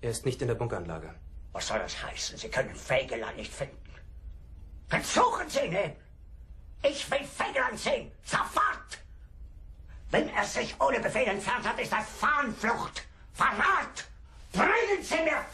Er ist nicht in der Bunkeranlage. Was soll das heißen? Sie können Fegelein nicht finden. Dann suchen Sie ihn! Ich will Fegelein sehen! Sofort! Wenn er sich ohne Befehl entfernt hat, ist das Fahnenflucht! Verrat! Bringen Sie mir